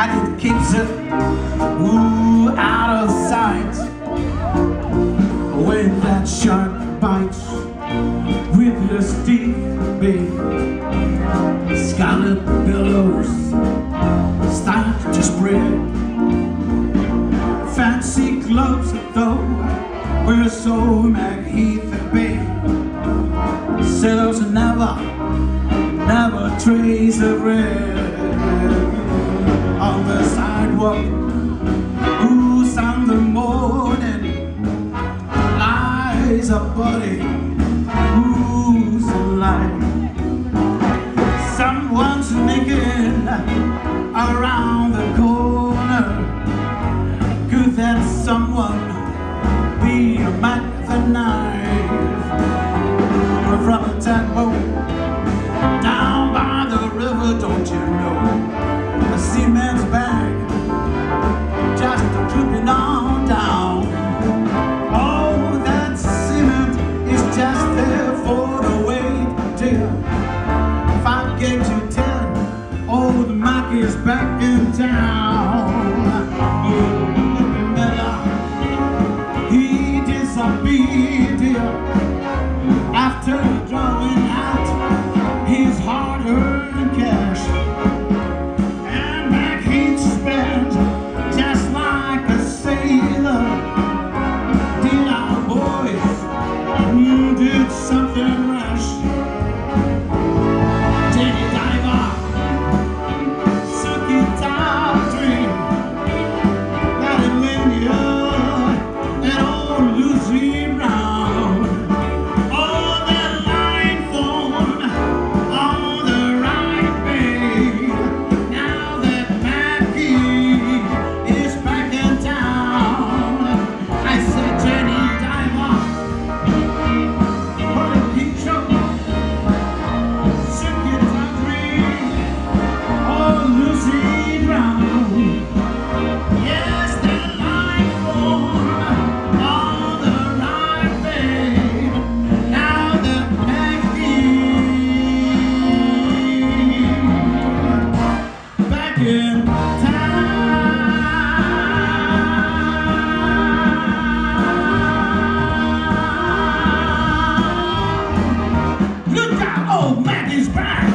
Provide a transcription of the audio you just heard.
and it keeps it ooh, out of sight. When that shark bites with his teeth, babe, scarlet billows start to spread. Fancy gloves, though, were so magnificent, babe. Sailors never, never trace of red sidewalk. Ooh, Sunday morning lies a body who's alive. Someone's sneaking around the corner. Could that someone be a man with a knife from a tugboat down is back in town. He disappeared after drawing out his hard-earned cash. And back he spent just like a sailor. Did our boys did something rash? Look out, old man back!